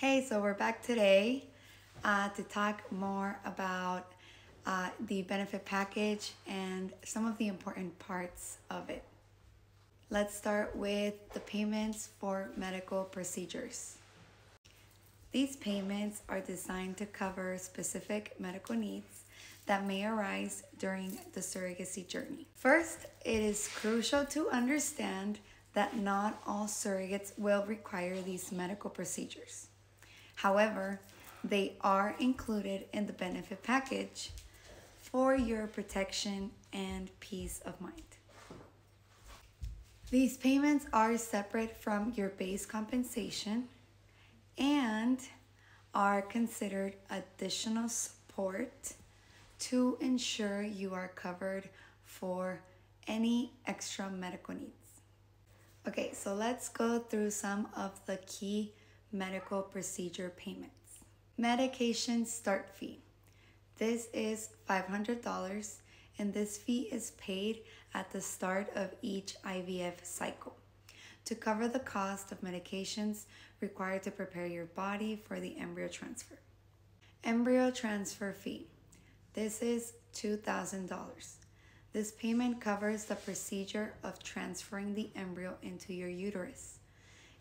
Hey, so we're back today uh, to talk more about uh, the benefit package and some of the important parts of it. Let's start with the payments for medical procedures. These payments are designed to cover specific medical needs that may arise during the surrogacy journey. First, it is crucial to understand that not all surrogates will require these medical procedures. However, they are included in the benefit package for your protection and peace of mind. These payments are separate from your base compensation and are considered additional support to ensure you are covered for any extra medical needs. Okay, so let's go through some of the key medical procedure payments. Medication start fee. This is $500 and this fee is paid at the start of each IVF cycle to cover the cost of medications required to prepare your body for the embryo transfer. Embryo transfer fee. This is $2,000. This payment covers the procedure of transferring the embryo into your uterus.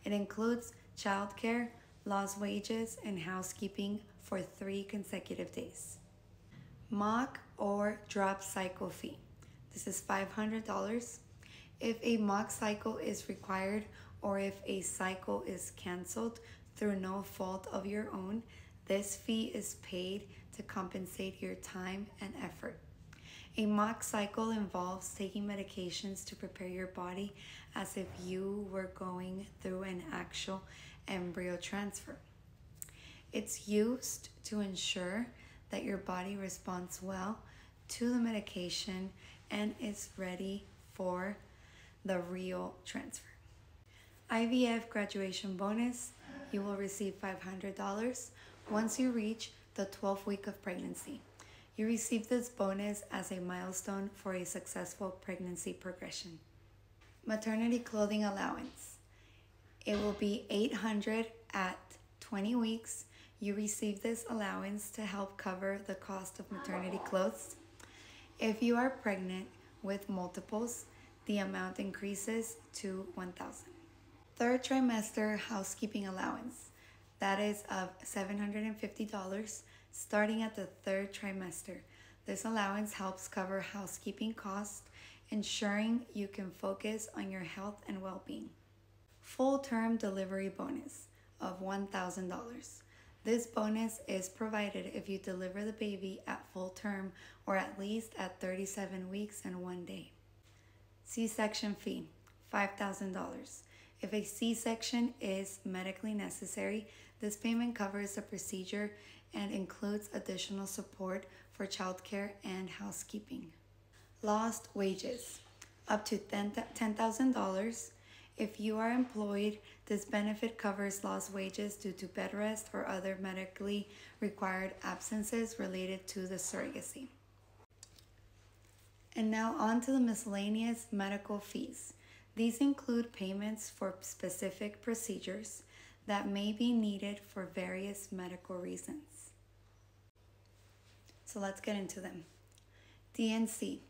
It includes childcare, lost wages, and housekeeping for three consecutive days. Mock or drop cycle fee. This is $500. If a mock cycle is required or if a cycle is canceled through no fault of your own, this fee is paid to compensate your time and effort. A mock cycle involves taking medications to prepare your body as if you were going through an actual embryo transfer. It's used to ensure that your body responds well to the medication and is ready for the real transfer. IVF graduation bonus, you will receive $500 once you reach the 12th week of pregnancy. You receive this bonus as a milestone for a successful pregnancy progression. Maternity clothing allowance. It will be 800 at 20 weeks. You receive this allowance to help cover the cost of maternity clothes. If you are pregnant with multiples, the amount increases to 1000. Third trimester housekeeping allowance. That is of $750 starting at the third trimester. This allowance helps cover housekeeping costs, ensuring you can focus on your health and well being. Full term delivery bonus of $1,000. This bonus is provided if you deliver the baby at full term or at least at 37 weeks and one day. C section fee $5,000. If a C section is medically necessary, this payment covers the procedure and includes additional support for childcare and housekeeping. Lost wages up to $10,000. If you are employed, this benefit covers lost wages due to bed rest or other medically required absences related to the surrogacy. And now on to the miscellaneous medical fees. These include payments for specific procedures that may be needed for various medical reasons. So let's get into them. D&C,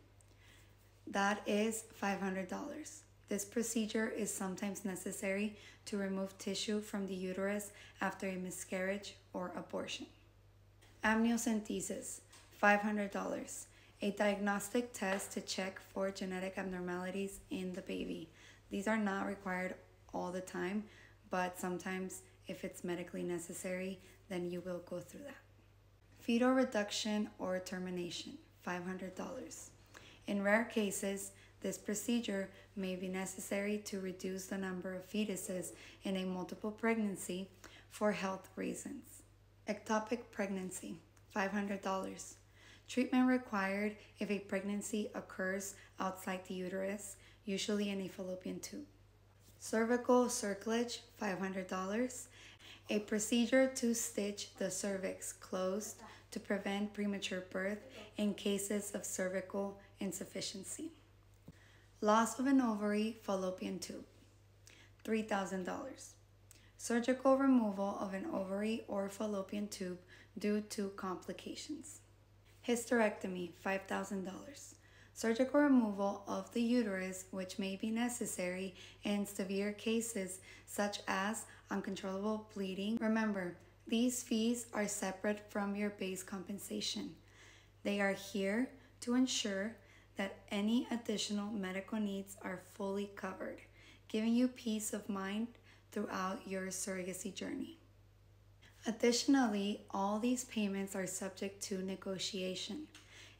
that is $500. This procedure is sometimes necessary to remove tissue from the uterus after a miscarriage or abortion. Amniocentesis, $500. A diagnostic test to check for genetic abnormalities in the baby. These are not required all the time, but sometimes if it's medically necessary, then you will go through that. Fetal reduction or termination, $500. In rare cases, this procedure may be necessary to reduce the number of fetuses in a multiple pregnancy for health reasons. Ectopic pregnancy, $500. Treatment required if a pregnancy occurs outside the uterus, usually in a fallopian tube. Cervical cerclage, $500. A procedure to stitch the cervix closed to prevent premature birth in cases of cervical insufficiency. Loss of an ovary fallopian tube, $3,000. surgical removal of an ovary or fallopian tube due to complications. Hysterectomy, $5,000. Surgical removal of the uterus, which may be necessary in severe cases such as uncontrollable bleeding. Remember, these fees are separate from your base compensation. They are here to ensure that any additional medical needs are fully covered, giving you peace of mind throughout your surrogacy journey. Additionally, all these payments are subject to negotiation.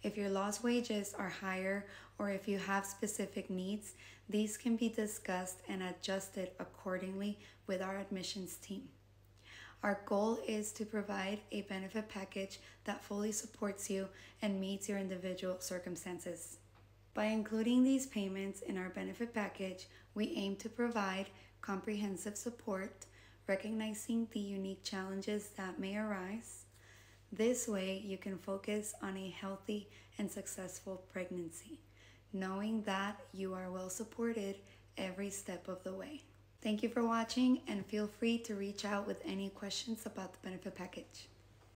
If your lost wages are higher or if you have specific needs, these can be discussed and adjusted accordingly with our admissions team. Our goal is to provide a benefit package that fully supports you and meets your individual circumstances. By including these payments in our benefit package, we aim to provide comprehensive support, recognizing the unique challenges that may arise. This way, you can focus on a healthy and successful pregnancy, knowing that you are well supported every step of the way. Thank you for watching and feel free to reach out with any questions about the benefit package.